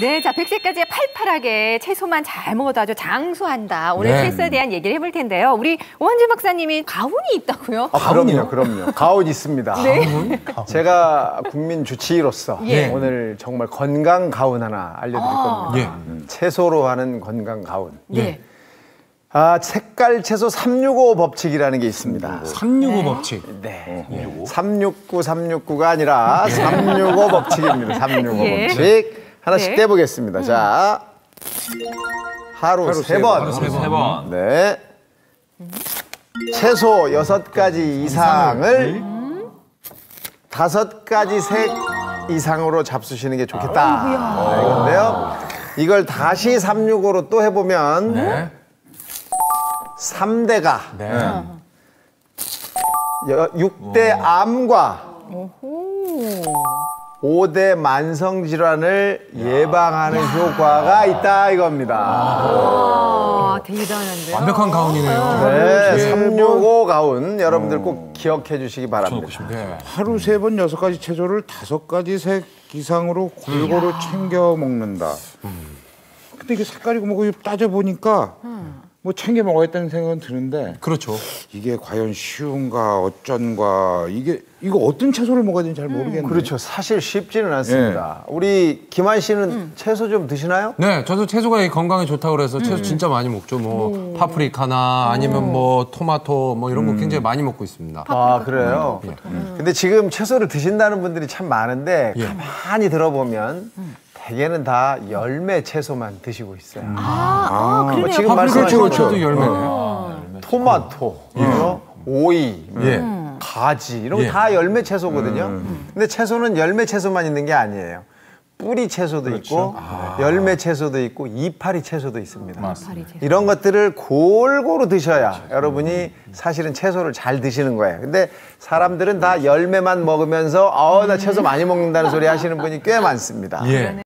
네, 자, 100세까지 팔팔하게 채소만 잘 먹어도 아주 장수한다. 오늘 네. 채소에 대한 얘기를 해볼 텐데요. 우리 오한재 박사님이 가훈이 있다고요? 아, 그럼요, 그럼요. 가온 있습니다. 네. 제가 국민 주치의로서 예. 오늘 정말 건강 가운 하나 알려드릴 겁니다. 예. 음, 채소로 하는 건강 가운. 네. 아, 색깔 채소 365 법칙이라는 게 있습니다. 365 법칙. 네. 369, 369가 아니라 365 법칙입니다. 365 예. 법칙. 하나씩 네. 떼보겠습니다. 자, 하루, 세 번. 하루 세 번. 네. 채소 여섯 가지 이상을 다섯 가지 색 이상으로 잡수시는 게 좋겠다. 네, 이건데요. 이걸 다시 365로 또 해보면 네. 삼대가 네. 6대 암과 5대 만성 질환을 예방하는 효과가 있다 이겁니다. 아, 대단한데요. 완벽한 가운이네요. 네, 예. 365 가운 여러분들 꼭 기억해 주시기 바랍니다. 네. 하루 세 번 여섯 가지 채소를 다섯 가지 색 이상으로 골고루 챙겨 먹는다. 근데 이게 색깔이고 뭐고 따져 보니까 뭐 챙겨 먹어야겠다는 생각은 드는데 그렇죠. 이게 과연 쉬운가 어쩐가 이게 이거 어떤 채소를 먹어야 되는지 잘 모르겠네요. 그렇죠. 사실 쉽지는 않습니다. 우리 김한 씨는 채소 좀 드시나요? 네, 저도 채소가 이 건강에 좋다고 그래서 채소 진짜 많이 먹죠. 뭐 파프리카나 아니면 뭐 토마토 뭐 이런 거 굉장히 많이 먹고 있습니다. 아, 그래요? 근데 지금 채소를 드신다는 분들이 참 많은데 예. 가만히 들어보면 대개는 다 열매 채소만 드시고 있어요. 아, 그러네요. 지금 밥- 말씀하신 그렇죠, 것처럼 그렇죠. 열매네요. 토마토, 그죠? 오이, 뭐 예. 가지 이런 거 예. 다 열매 채소거든요. 근데 채소는 열매 채소만 있는 게 아니에요. 뿌리 채소도 있고 열매 채소도 있고 이파리 채소도 있습니다. 채소. 이런 것들을 골고루 드셔야 여러분이 사실은 채소를 잘 드시는 거예요. 근데 사람들은 다 열매만 먹으면서 어나 채소 많이 먹는다는 소리 하시는 분이 꽤 많습니다. 예.